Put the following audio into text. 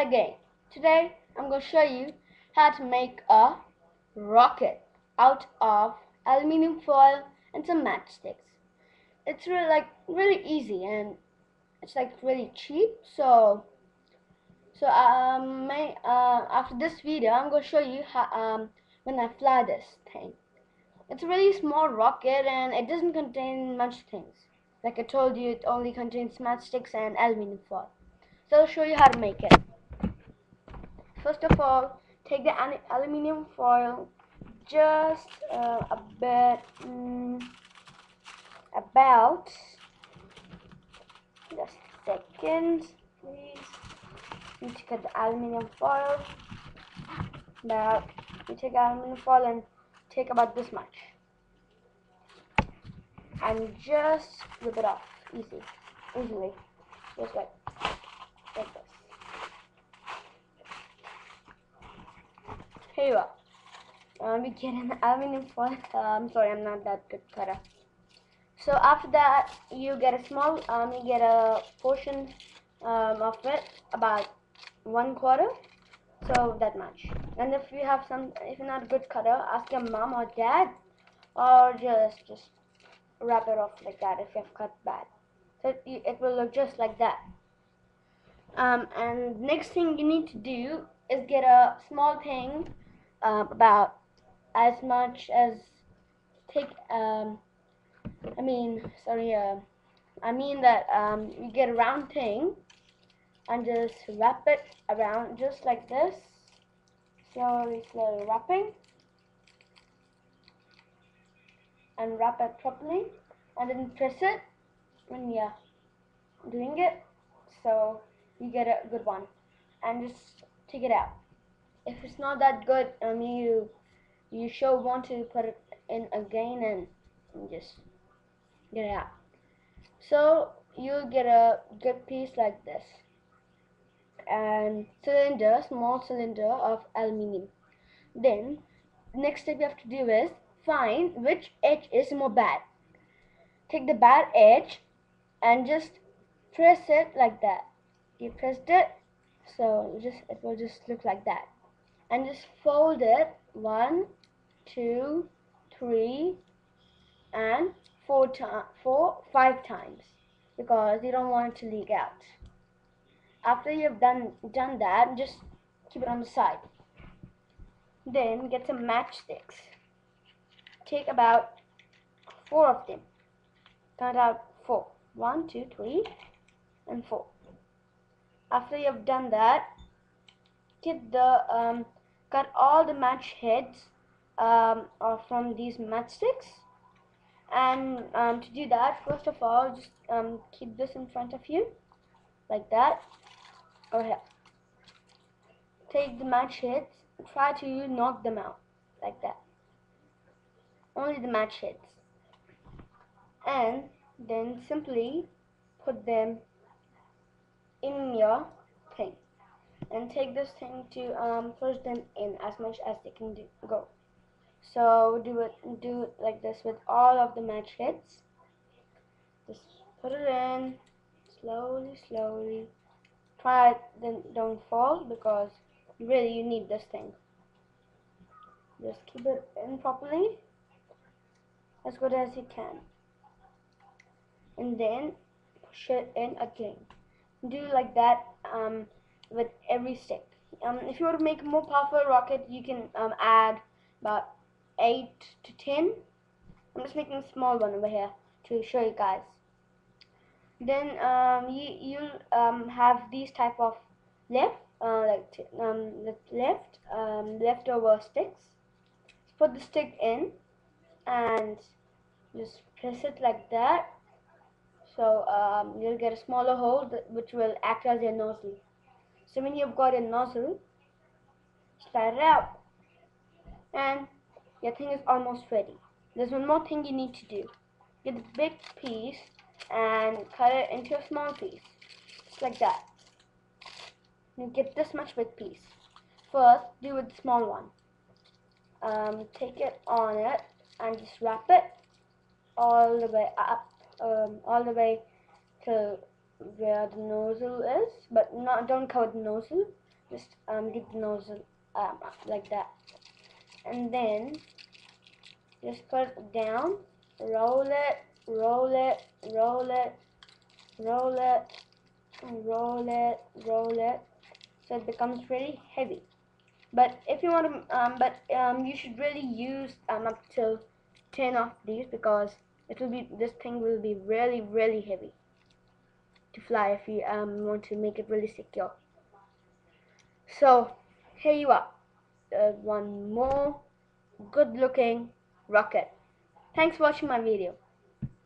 again. Today I'm going to show you how to make a rocket out of aluminium foil and some matchsticks. It's really like really easy and it's like really cheap. So so um uh, after this video I'm going to show you how um when I fly this thing. It's a really small rocket and it doesn't contain much things. Like I told you, it only contains matchsticks and aluminium foil. So I'll show you how to make it. First of all, take the aluminium foil just uh, a bit, mm, about, just a second, please. You take the aluminium foil, about, you take aluminium foil and take about this much. And just rip it off. Easy. Easily just like like this we get an aluminium foil uh, I'm sorry I'm not that good cutter. So after that you get a small um, you get a portion um, of it about one quarter. So that much. And if you have some if you're not a good cutter ask your mom or dad or just just wrap it off like that if you have cut bad. So it, it will look just like that. Um, and next thing you need to do is get a small thing uh, about as much as take um, I mean sorry uh, I mean that um, you get a round thing and just wrap it around just like this. Slowly slowly wrapping. And wrap it properly. And then press it when you're doing it. So you get a good one. And just take it out if it's not that good mean you you sure want to put it in again and just get it out so you get a good piece like this and cylinder, small cylinder of aluminium. Then next step you have to do is find which edge is more bad. Take the bad edge and just press it like that. You pressed it, so just it will just look like that. And just fold it. One, two, three, and four times, four, five times. Because you don't want it to leak out. After you've done done that just keep it on the side. Then get some matchsticks. Take about four of them. Count out four. One two three and four. After you've done that get the um, cut all the match heads um, from these matchsticks and um, to do that first of all just um, keep this in front of you like that or Okay. Take the match heads Try to knock them out. Like that. Only the match heads And then simply put them in your. And take this thing to um, push them in as much as they can do, go. So do it do it like this with all of the match hits. Just put it in. Slowly, slowly. Try it then don't fall because really you need this thing. Just keep it in properly as good as you can. And then push it in again. Do like that um, with every stick um, if you want to make a more powerful rocket you can um, add about 8 to 10 I'm just making a small one over here to show you guys. Then um, you you um, have these type of left uh, like um, left um, leftover sticks. Just put the stick in and just press it like that. So you'll get a smaller hole which will act as your nozzle so when you've got a nozzle slide it out and your thing is almost ready. There's one more thing you need to do. Get the big piece and cut it into a small piece just like that. You get this much big piece. First do with the small one. Um, take it on it and just wrap it all the way up um, all the way to where the nozzle is but not don't cover the nozzle. Just um, get the nozzle um, like that. And then just put it down roll it roll it roll it roll it roll it roll it so it becomes really heavy. But if you want to um, but um, you should really use um, up to 10 of these because it will be this thing will be really really heavy to fly if you um, want to make it really secure so here you are. Uh, one more good looking rocket. Thanks for watching my video